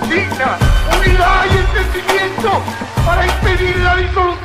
consigna, unidad y entendimiento para impedir la disolución